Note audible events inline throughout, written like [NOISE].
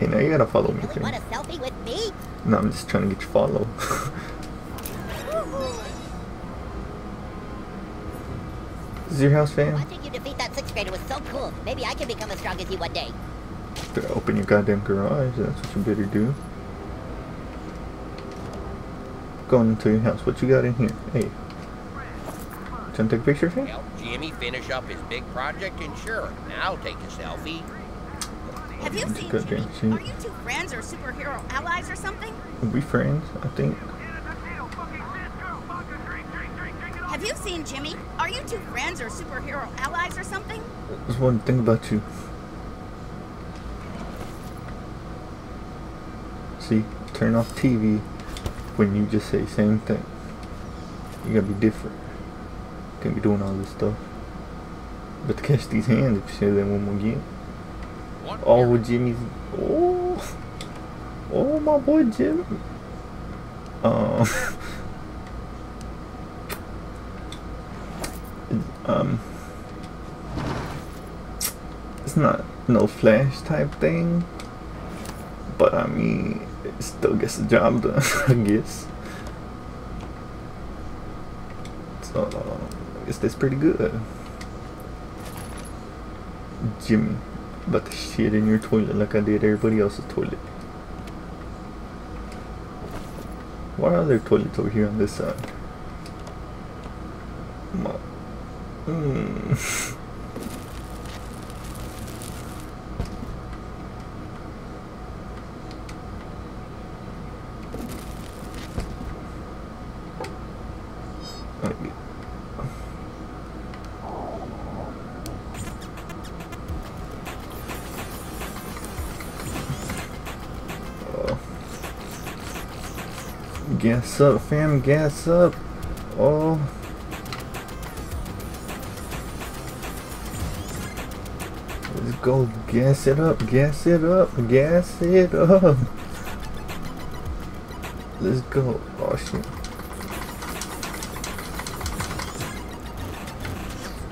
Hey, now you gotta follow me, Really want a selfie with me? No, I'm just trying to get you follow. This [LAUGHS] is your house, fam? Watching you defeat that sixth grader was so cool. Maybe I can become as strong as you one day. Better open your goddamn garage. That's what you better do. Going into your house. What you got in here? Hey. Trying to take a picture, of fam? Help Jimmy finish up his big project and sure, now take a selfie. Have you seen good. Are you two friends or superhero allies or something? We friends, I think. Have you seen Jimmy? Are you two friends or superhero allies or something? There's one thing about you. See, turn off TV when you just say same thing. You gotta be different. Can't be doing all this stuff. But to catch these hands if you say that one more again. Oh, Jimmy's. Oh, oh, my boy Jim. Um. um. It's not no flash type thing, but I mean, it still gets the job done. [LAUGHS] I guess. So I guess that's pretty good. Jimmy, about to shit in your toilet like I did everybody else's toilet. Why are there toilets over here on this side? My, mm. [LAUGHS] Okay. Oh. Gas up, fam, gas up. Oh. Let's go, gas it up, gas it up, gas it up. Let's go. Oh shit.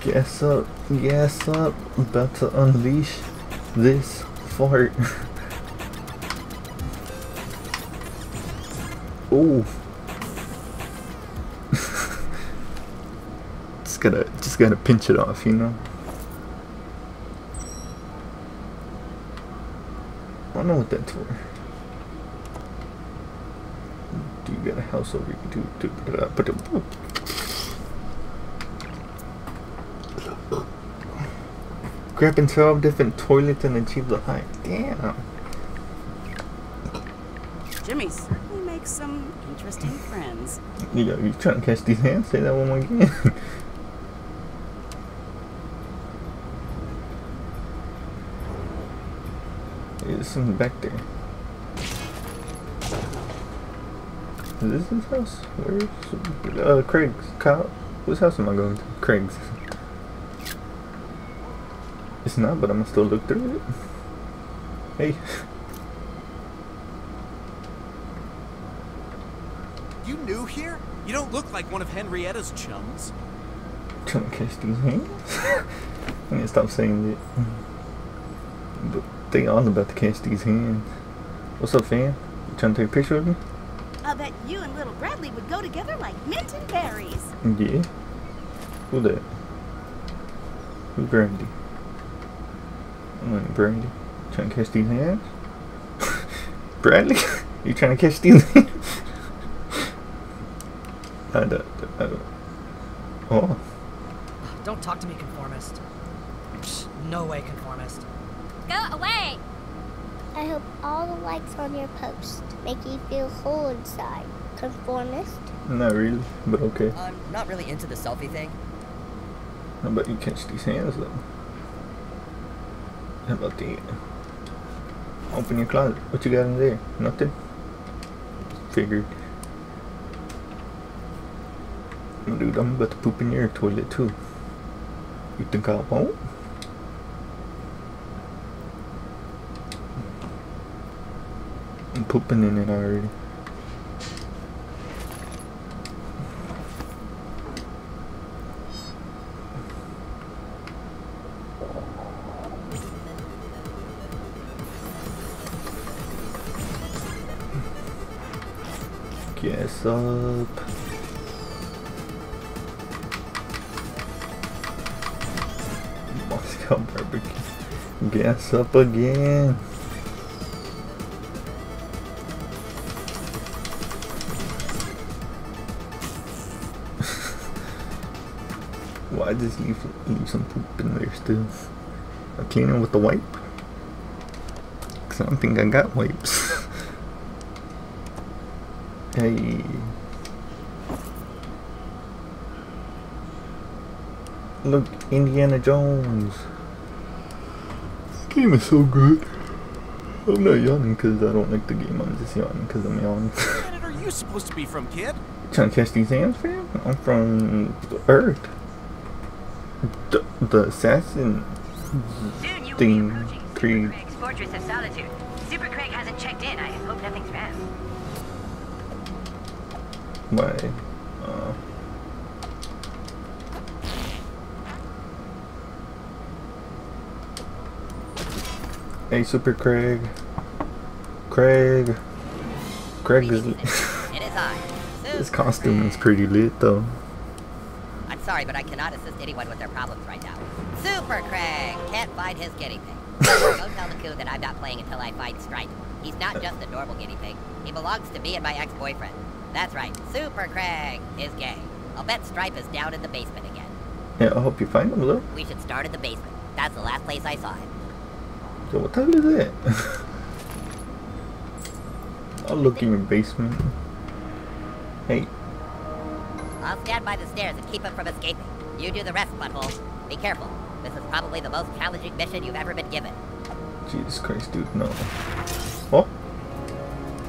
Gas up, gas up. About to unleash this fart. [LAUGHS] Ooh. [LAUGHS] just gonna just gonna pinch it off, you know. I don't know what that's for. Do you got a house over here? Do, do, do, put it. Grabbing 12 different toilets and achieve the height. Damn. Jimmy makes some interesting friends. [LAUGHS] You, got, you trying to catch these hands? Say that one more again. [LAUGHS] There's something back there. Is this his house? Where's uh Craig's? Kyle? Whose house am I going to? Craig's. It's not, but I'm gonna still look through it. Hey. [LAUGHS] You new here? You don't look like one of Henrietta's chums. Trying to catch these hands? [LAUGHS] I need to stop saying that. But they all about to catch these hands. What's up, fam? You trying to take a picture of me? I'll bet you and little Bradley would go together like mint and berries. Yeah. Who that? Who's Brandy? I'm like Brandy. Trying to catch these hands? [LAUGHS] Bradley? [LAUGHS] you trying to catch these hands? I don't, I don't. Oh. Don't talk to me, conformist. Psh, no way, conformist. Go away! I hope all the likes on your post make you feel whole inside. Conformist? Not really, but okay. I'm not really into the selfie thing. How about you catch these hands though? How about the uh, open your closet? What you got in there? Nothing. Figured. Dude, I'm about to poop in your toilet too. You think I won't? I'm pooping in it already. Guess up. Moscow barbecue. Gas up again. [LAUGHS] Why does he leave, leave some poop in there still? I clean it with the wipe? Cause I don't think I got wipes. [LAUGHS] hey. Look, Indiana Jones. This game is so good. I'm not yawning because I don't like the game. I'm just yawning because I'm yawning. What planet are you supposed to be from, kid? Trying to catch these hands, fam? I'm from Earth. The, the assassin Soon you will be thing. approaching Three. Super Craig's Fortress of Solitude. Super Craig hasn't checked in. I hope nothing's wrong. Why? Uh, hey, Super Craig. Craig. Craig is. It is I. [LAUGHS] His Super costume is pretty lit, though. I'm sorry, but I cannot assist anyone with their problems right now. Super Craig can't find his guinea pig. [LAUGHS] Go tell the coon that I'm not playing until I find Stripe. He's not just a normal guinea pig. He belongs to me and my ex-boyfriend. That's right, Super Craig is gay. I'll bet Stripe is down in the basement again. Yeah, I hope you find him, though. We should start in the basement. That's the last place I saw him. So what hell is it? I'll look in your basement. Hey, I'll stand by the stairs and keep him from escaping. You do the rest, butthole. Be careful. This is probably the most challenging mission you've ever been given. Jesus Christ, dude, no. Oh!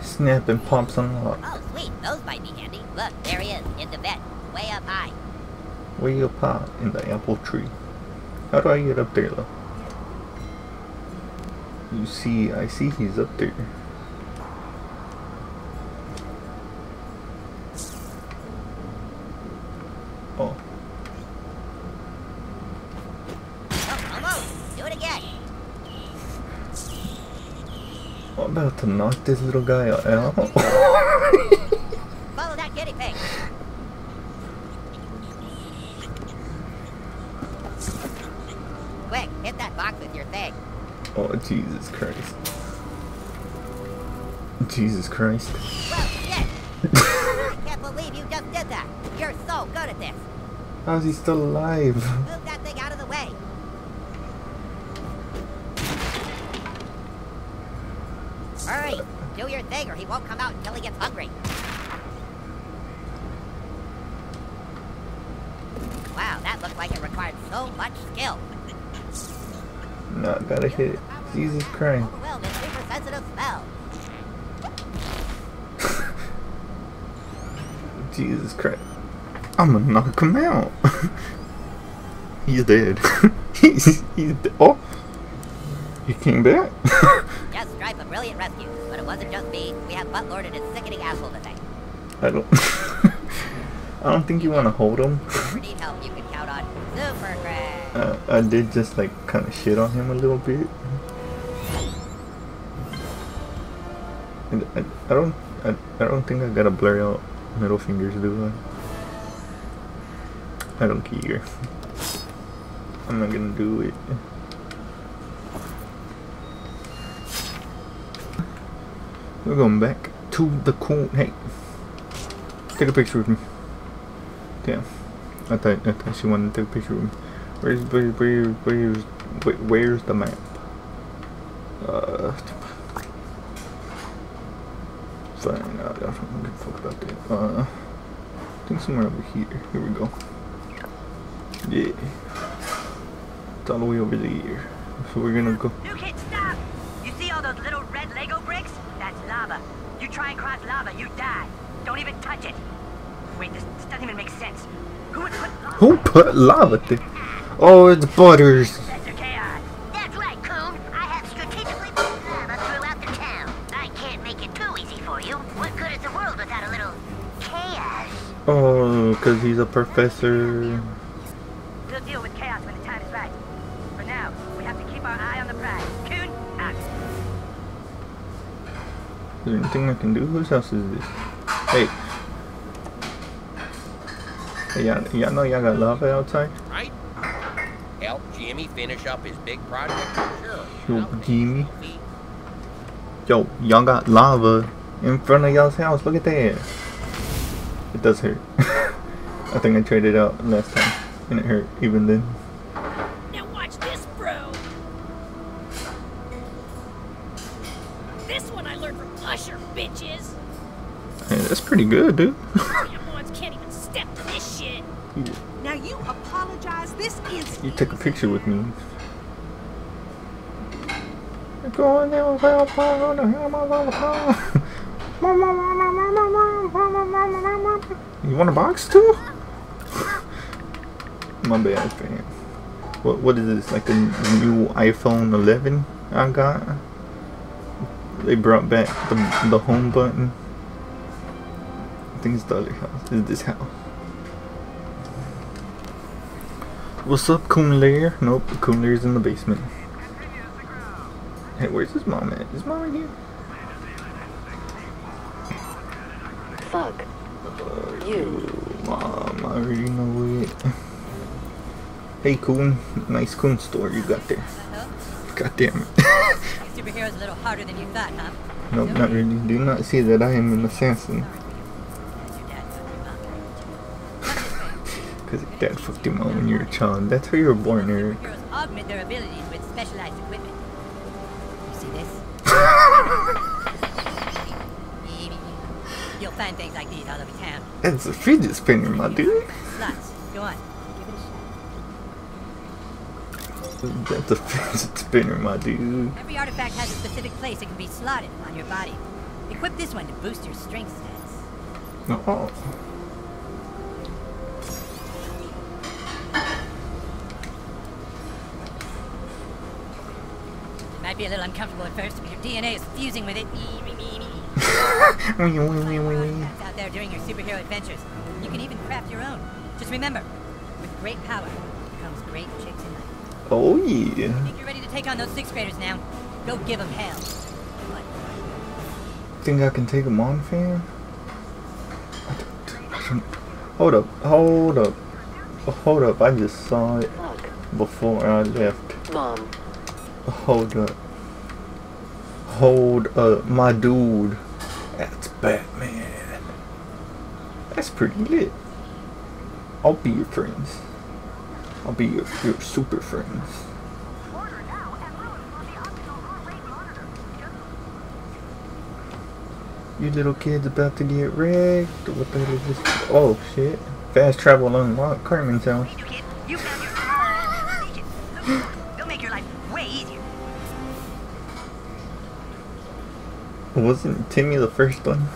Snap and pops unlocked. Oh, sweet. Those might be handy. Look, there he is, in the vent, way up high. Way up high in the apple tree. How do I get up there, though? You see, I see he's up there. Oh. Do it again. I'm about to knock this little guy out. Follow that guinea pig. Quick, hit that box with your thing. Oh, Jesus Christ. Jesus Christ. Well, shit. I can't believe you just did that. You're so good at this. How's he still alive? Move that thing out of the way. Hurry! Do your thing or he won't come out until he gets hungry. Wow, that looked like it required so much skill. No, gotta hit it. Jesus Christ. Overwhelmed with super sensitive smell. [LAUGHS] Jesus Christ. I'm gonna knock him [LAUGHS] out. he's dead. [LAUGHS] he's, he's dead. Oh! He came back. Just Stripe, a brilliant rescue. But it wasn't just me. We have Buttlord and his sickening asshole to thank. I don't. I don't think you want to hold him. Need help, you can count on Super Craig. I did just like kind of shit on him a little bit. And I, I don't. I, I don't think I gotta blur out middle fingers, do I? I don't care. I'm not gonna do it. We're going back to the cool. Hey, take a picture with me. Damn. I thought, I thought she wanted to take a picture with me. Where's, where, where, where's, where, where's the map? Uh, fine, I don't give a fuck about that. Uh, I think somewhere over here. Here we go. Yeah. It's all the way over there. So we're gonna go. New kid, stop! You see all those little red Lego bricks? That's lava. You try and cross lava, you die. Don't even touch it. Wait, this, this doesn't even make sense. Who would put lava? Who put lava there? Oh, it's Butters. That's your chaos. That's right, Coon. I have strategically put lava throughout the town. I can't make it too easy for you. What good is the world without a little chaos? Oh, because he's a professor. We'll deal with chaos when the time is right. For now, we have to keep our eye on the prize. Coon, out. Is there anything I can do? Whose house is this? Hey. Hey, y'all, y'all know y'all got lava outside? Right? Help Jimmy finish up his big project? Sure. Yo, Now, Jimmy. Yo, y'all got lava in front of y'all's house. Look at that. It does hurt. [LAUGHS] I think I tried it out last time, and it hurt even then. Now watch this, bro. This one I learned from Usher, bitches. Hey, that's pretty good, dude. Damn ones can't even step to this shit. you, Now you apologize this instant. you took a picture with me. You're going down well, on the hammer of the car. You want a box too? [LAUGHS] My bad, fam. What what is this? Like a new iPhone 11 I got? They brought back the the home button. I think it's the other house. Is this house? What's up, Coon Lair? Nope, Coon Lair's in the basement. Hey, where's his mom at? Is mom in here? Fuck. You. Mom, I already know it. Hey, Coon. Nice Coon store you got there. God damn it. [LAUGHS] Superhero's a little harder than you thought, huh? nope, not really. Do not see that I am an assassin. Because dad fucked your mom when you were a child. That's how you were born, Eric. Augment their abilities with specialized equipment. You see this? [LAUGHS] You'll find things like these all over town. That's a fidget spinner, my dude. Slots. Go on. Give it a shot. That's a fidget spinner, my dude. Every artifact has a specific place it can be slotted on your body. Equip this one to boost your strength stats. Oh. Might be a little uncomfortable at first, but your DNA is fusing with it. Out there during your superhero adventures. You can even craft your own. Just remember, with great power comes great chicks in life. Oh, yeah. Think you're ready to take on those sixth graders now? Go give them hell. Think I can take them on, fam? I don't- I don't- Hold up, hold up, hold up. I just saw it before I left. Mom. Hold up. Hold up, my dude. That's Batman. That's pretty lit. I'll be your friends. I'll be your, your super friends. You little kids about to get wrecked. Oh shit. Fast travel unlocked. Cartman's house. Wasn't Timmy the first one?